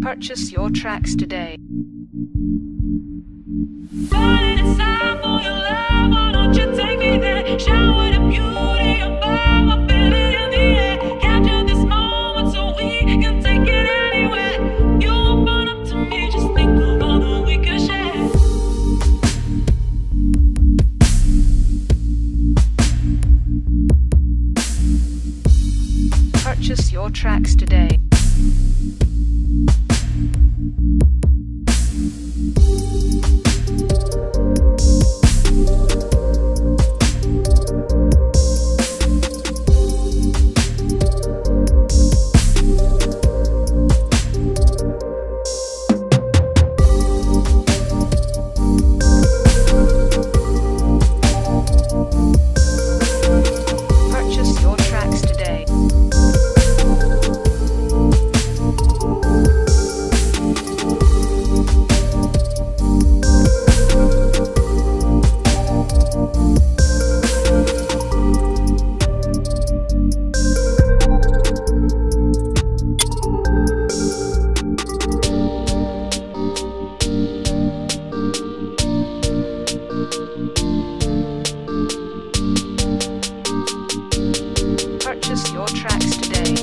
Purchase your tracks today. Falling inside for your love, why don't you take me there? Tracks today. today.